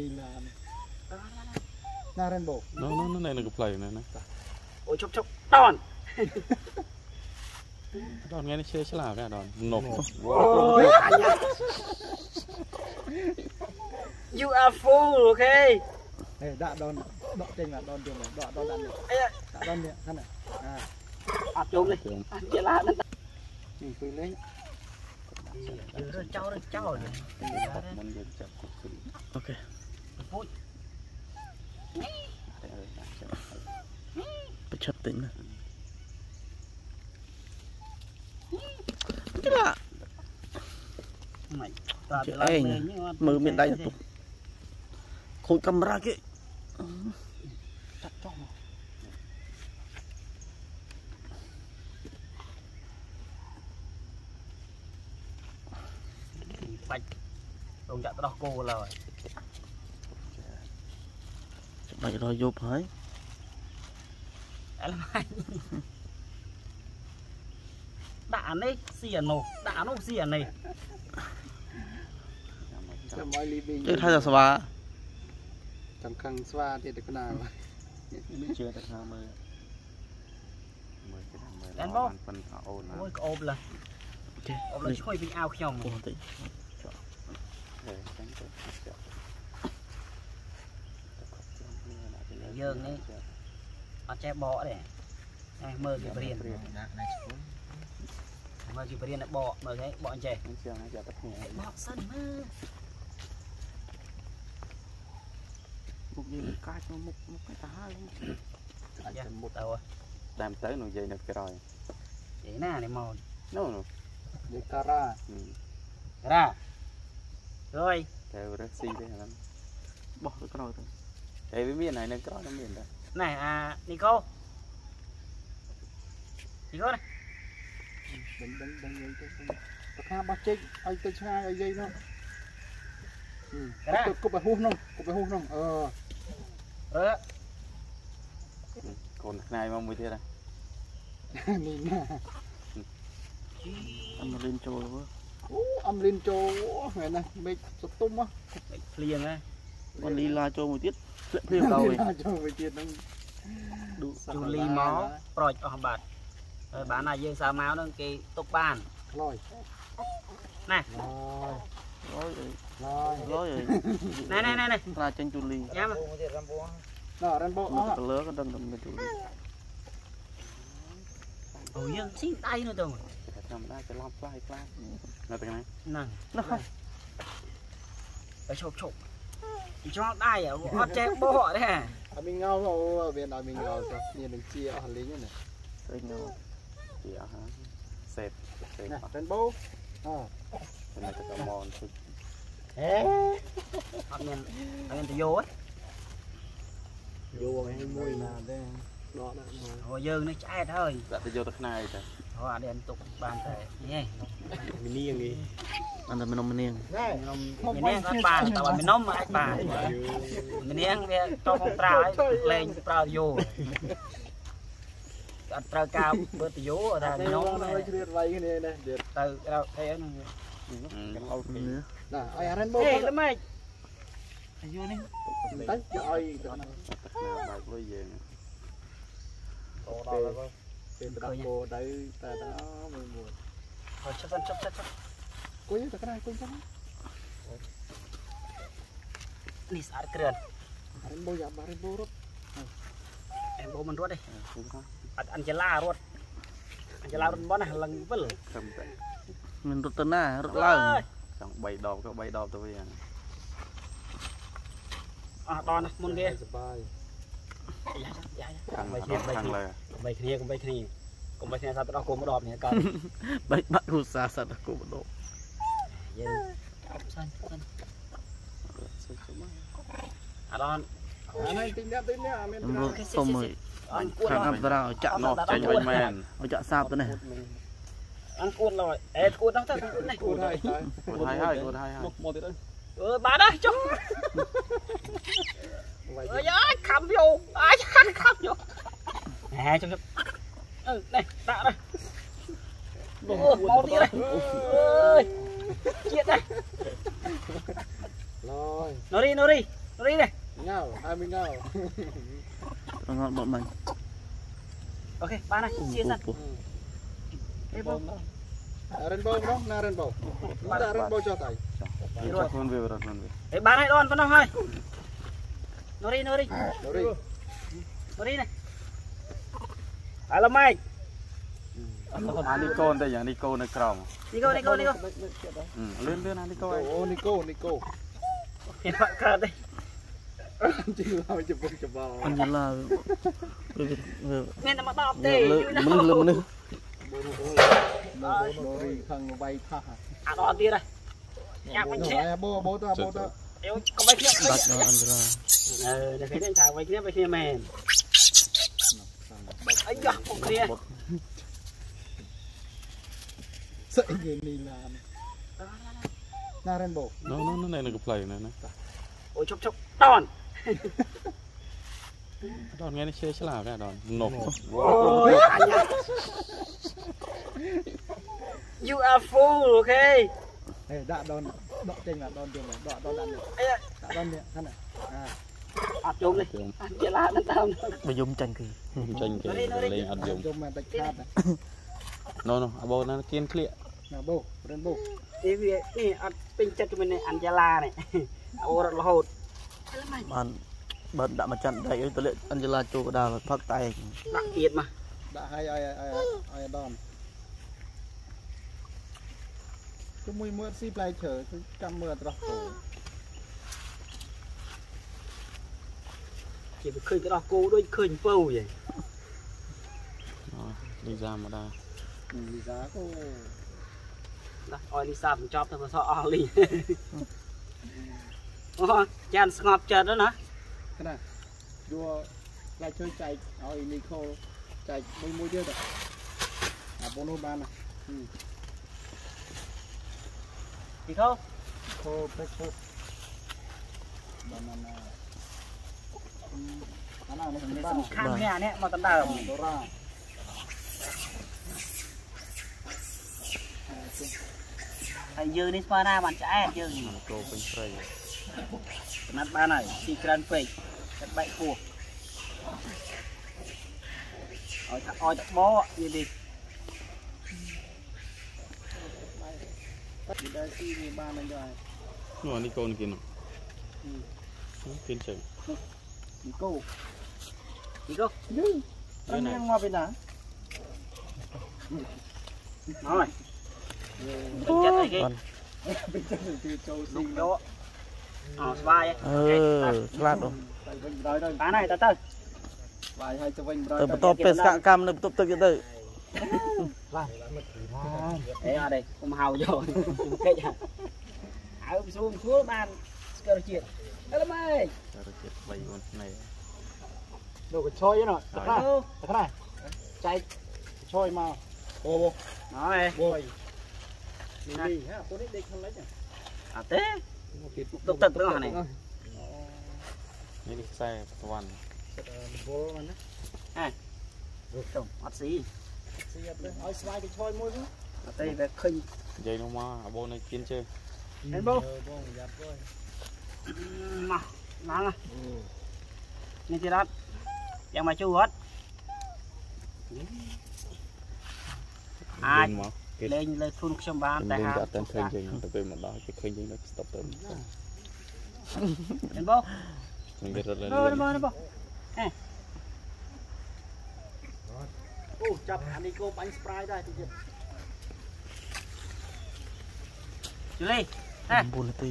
លីឡានណារ៉េនបូ nó nó nó này là cái play này này អូឈប់ឈប់តន đòn nghe nó chơi chứ là cái đòn nộp អញ្ញា You are full okay ហេដាក់ដនដកចេញមកដនទៀតដកដនដាក់នេះអីដាក់ដននេះហ្នឹងអា អត់ជុំនេះអត់ជាឡាហ្នឹងនេះអង្គុយលេងយើងរើសចោលរើសចោល mình được chậm cục cự ok ពុជប្រឆិតតិចណាទីឡាមិនតើជើឯងមើលមានដៃទុកខូចកាមេរ៉ាគេចាត់ចោលមកបាច់រងចាក់ដោះគោឡើយច្បាច់រយយប់ហើយអលម៉ាញដាក់អានេះស៊ីអានោះដាក់អានោះស៊ីអានេះចាំឲ្យលីប៊ីជឿថាតែស្វាចាំខាងស្វាទៀតទៅកណា biết chưa tại sao mơ mơ cái thằng mơ Đánh nó ăn phân thảo ồn អូយ á ក្អូបលើអូខេអូបលើឆ្កុយពីអាវខ្ញុំពោះតិច để tránh cái chậm យើងនេះអត់ចេះបកទេតែមើលគេបរៀនមើលគេបរៀនតែបកមើលគេបកអញ្ចេះ nó chưa nó giờ tất nhiên បកសិនមើលមុខយើងកាចមកមុខមុខទៅហើយយ៉ាមុតទៅ làm tới nó dây được cái rồi និយាយណានេះមក nó nó លេការ៉ា ừ. រ៉ារួយ theo rất xi đấy hả បោះទៅក្រោយទៅ thế với miền này nó có nó miền đó ណែអានីកូនីកូណាដឹងដឹងដឹងយាយទៅប្រខាបោះចេកឲ្យទៅឆ្ងាយឲ្យយាយនោះទៅគប់ឲ្យហួសនោះគប់ឲ្យហួសនោះអឺអឺ còn này mà mùi thế này នេះណាអមរិនចូលមើលអូអំលីនចូលហ្នឹងណាមេឃសតុំហ៎ភ្លៀងហ៎បើលីឡាចូលមួយទៀត ធ្លាក់ភ្លាមដល់វិញចូលទៅទៀតហ្នឹងឌូជូលីមកប្រូចអស់បាត់ហើយបានណាយើងសើមកហ្នឹងគេទុកបានខ្លោយណែឡយអើយឡយអើយណែណែណែណែត្រាចេញជូលីញ៉ាំណ៎រ៉ាន់បោអមកស់កលើក៏ដឹងតែមានជូលីអូយើងស៊ីដៃនោះទៅ làm ra cái lon fly fly là từ này ហ្នឹងណាស់ទៅឈប់ឈប់ ចង់ដៃអត់ចេះបោះទេអត់មានងោអូវាអត់មានងោទៅនេះនឹងជាអស់លីងណាស្អីញោ thì à hả xếp xếp ណា vào រ៉ាន់បោអូ cái này cái mòn thôi ហេអត់មានអត់មានទៅយោហ៎យកឲ្យមួយណាទេដកដាក់មកអូយើងនេះឆ្អែតហើយ đã ទៅយកទៅខ្នាយទៅអូអានេះទុកបានតែនេះមីនីងនេះ អត់តែមនុស្សម្នាងណែនំមីនាងអត់បានតែបើមីនំអាចបានមីនាងវាតកងត្រាឲ្យលេងប្រើយោអត់ត្រូវការបើទៅយោតែមីនំឲ្យជ្រៀតវាយគ្នានេះទៀតទៅរកអីហ្នឹង cái lâu thì ណាឲ្យរ៉ាន់បោហេល្មិចយោនេះតែយកឲ្យទៅខ្នាយបាយលុយយើងតដល់ហើយពេលបដាក់បោទៅតែទៅមួយមួយហើយជិះជិះជិះ គួយទៅក្រៅគួយចឹងនេះស្អាតគ្រឿនរ៉ាន់បោយ៉ាប់រ៉ាន់បោរត់អែបោមិនរត់ទេ cũng có អត់អញ្ចឡារត់អញ្ចឡារត់បនណាលឹងវិល cầm tại មានរត់ទៅណារត់ឡើង trong bay đòn có bay đòn tôi à អស់ដល់ណាមុនគេសបាយយ៉ាយ៉ា thằng បី là គ្នាបី thằng គ្នា là កុំបីគ្នាកុំបីគ្នាកុំបីគ្នាសាប់ទៅដល់គុំម្ដងនេះកើតបែកបាក់គ្រូសាសត្វគូបដោ យើងអត់សិនសិនអាដល់អានេះទីនេះទីនេះអត់មានខ្ញុំរត់សុំឲ្យអញគួតខាងដល់អប្សរាឲ្យចាក់នោះ nó chạy bánh men ឲ្យចាក់សាបទៅនេះអញគួតឡើយអេគួតដល់ទៅគួតនេះគួរហើយតើ cột hai hai cột hai hai មកទៀតទៅអឺបានហើយចុះវាយអើយអាយខំយកអាយខំខំយកហែចុះអឺនេះដាក់នេះអូមកទៀតហើយអើយជាតិដែរឡយណូរីណូរីរីនេះងៅហើយមិនងៅរងត់បត់មាញ់អូខេបានហើយ ជាសិនពុះអេបងរិនបោម្ដងណារិនបោដាក់រិនបោចុះតៃរត់ខ្លួនវារត់ខ្លួនវាអេបានហើយដនប៉ុណ្ណោះហើយនូរីនូរីដូរីនូរីនេះ អាឡម៉ៃអានេះកូនតែយ៉ាងនេះកូននៅក្រោមនេះកូនេះកូនេះកូលឿនលឿនអានេះកូនអូនីកូនីកូមានបាក់កើតទេជីឡើយចំពុកច្បល់អញ្ញឡាវាវាមានតែមកដបវាទេលើមនុស្សលើមនុស្សដូរីខាងវាយថាអាដបទៀតហើយញ៉ាំវិញឈ្នះបោបោតបោតអេកុំបីគ្នាដាច់ដល់អញ្ញឡាអឺតែគ្នាថាបីគ្នាបីគ្នាមែនអីយ៉ាពុកគ្នា ស្អីនេះឡានណារិនបោនោះនោះនៅនៅកំ plei នៅណាអូឈប់ឈប់ដនដល់ថ្ងៃនេះជឿឆ្លាកាដល់នោះ You are full okay ហេដាក់ដនដកចេញមកដនទៀតដកដនដាក់នេះអីដាក់ដននេះហ្នឹងអាអត់យំទេអត់ជាឡានតាមបើយំចាញ់គឺចេញគេលេងអត់យំយំមកតិចខាតនោះនោះអាបូនណាគៀនក្លៀក ណាបោរិនបោនេះវានេះអត់ពេញចិត្តជាមួយនឹងអញ្ចាឡានេះអូរត់រហូតបានបើដាក់មកច័ន្ទដៃអីតលាក់អញ្ញឡាចូលកដាលផឹកតែកដាក់ទៀតមកដាក់ឲ្យឲ្យឲ្យដនជាមួយមើលស៊ីផ្លែឈើចាំមើលត្រោះទៅជាវាឃើញទៅដោះគោដូចឃើញពៅ vậy លីសាមកដែរលីសាក៏ ដាក់ឲ្យលីសាបញ្ចប់ទៅក៏សក់អស់លីអូចានស្ងប់ចិត្តទៅណាខ្នាយកផ្លែឈើចែកឲ្យនីខូលចែកមួយមួយទៀតអាបងនោះបានណាទីខោខូលពេកឈើបានណាណាអាណានេះនេះបានសំខាន់នេះអានេះមកដណ្ដើមដូរ៉ា ហើយយើងនេះស្មើណាបានឆ្អែតយើងគោពេញព្រៃកំណាត់បានហើយស៊ីក្រានពេកកាត់បែកពោះឲ្យថាឲ្យតបនិយាយនេះពីដែរស៊ីវាបានហើយដែរនោះអានេះកូនគៀននោះគៀនចេញនីកូទីខោយើងអញងាប់ពីណាហើយ ពេញចិត្តអីគេបានពីទៅគឺចូលលុស៊ីកដកអស្បាយអឺឆ្លាតដល់ទៅវិញក្រោយទៅបានហើយតើទៅបាយឲ្យទៅវិញក្រោយទៅបន្តបេសកកម្មនៅបន្ទប់ទឹកទៀតទៅអេអត់ទេគុំហៅយកកិច្ចហៅស្រួលស្រួលបានស្គាល់ជាតិអើម៉េចតែរចិត្តបីអូនស្នេហ៍លោកក៏ឆយណោះតខ្លះតខ្លះចែកឆយមកអូប nói អូយនេះ នេះហ่าពួកនេះដេកខាងលិច à thế tục tật nữa hả này នេះនេះខ្សែប្រវ័នវល់មកណា trồng ọt xí ស៊ីអត់ទេឲ្យស្វាយទៅឆយមួយវិញ ở đây về khinh និយាយនោះមកអាបូននៅគៀនជើ Lên bố. បងយ៉ាប់ទៅ mà nó là như thế đó em mà chú hết លឿ ai នមក គេ lên lên phun trong bàn តែ tại យើង hà ក៏អត់តែឃើញយើងទៅពេលមកដល់គេឃើញយើងនៅ stop ទៅ lên bố ខ្ញុំគេរត់ lên bố lên bố lên bố អូចាប់អានេះគោបាញ់ស្ប្រាយដែរតិចទៀត chú ly 9នាទី